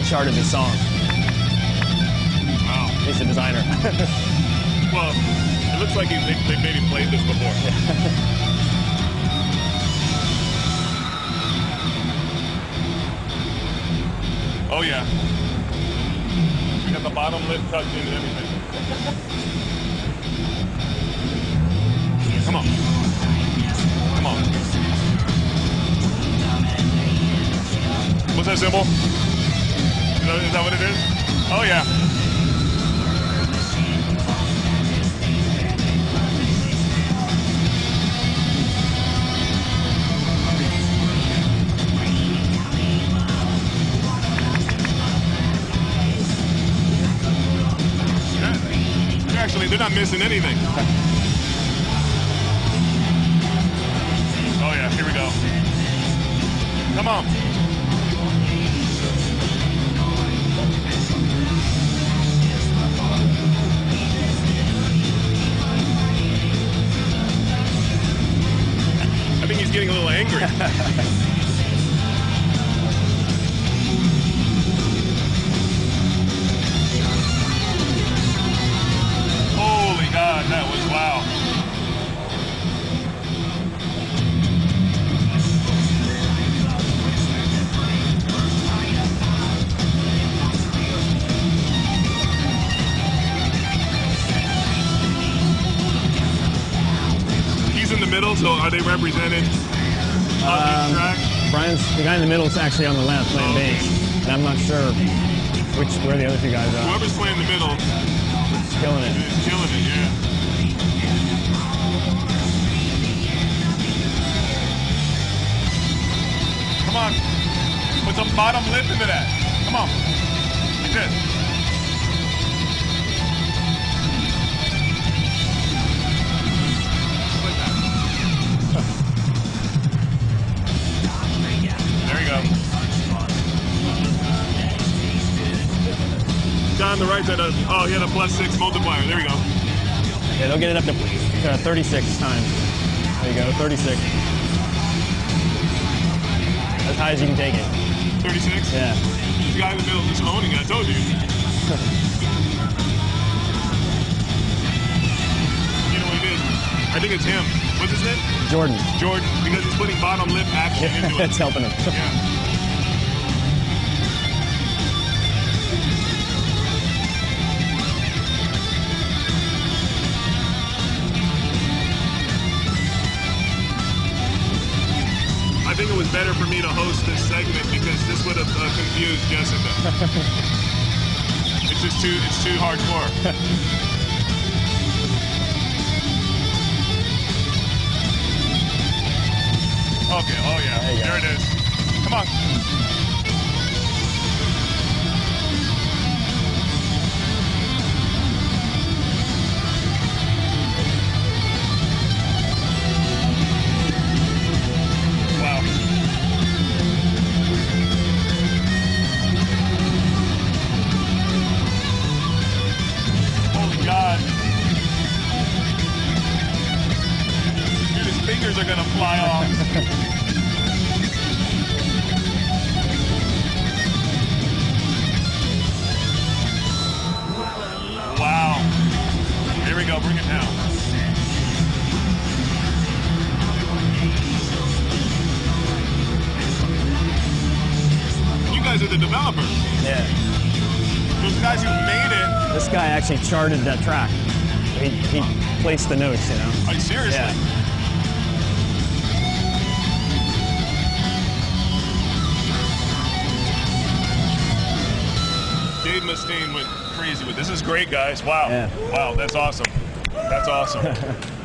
he charted the song. Wow. He's the designer. Well, it looks like he, they, they maybe played this before. oh yeah. We got the bottom lip tucked in and everything. Come on. Come on. What's that symbol? It is? Oh yeah. Actually, they're not missing anything. Oh yeah, here we go. Come on. Getting a little angry. The middle, so are they represented on Um, each track? Brian's the guy in the middle is actually on the left playing Oh, okay. bass, and I'm not sure which where the other two guys are. Whoever's playing the middle Killing it. it. is killing it, yeah. Come on. Put some bottom lip into that. Come on. Like this. The right side. Oh, he had a plus six multiplier. There we go. Yeah, they'll get it up to uh, 36 times. There you go, 36. As high as you can take it. 36? Yeah. The guy in the middle is owning it, I told you. you know what? I think it's him. What's his name? Jordan. Jordan, because he's putting bottom lip action into it. it's helping him. Yeah. Think it was better for me to host this segment because this would have uh, confused Jessica. it's just too it's too hardcore. okay, oh yeah, There there it is. Come on. Are gonna fly off. Wow. Here we go, bring it down. You guys are the developers. Yeah. Those guys who made it. This guy actually charted that track. He, he placed the notes, you know. Are you seriously? Yeah. Dave Mustaine went crazy with this. Is great, guys. Wow. Yeah. Wow, that's awesome. That's awesome.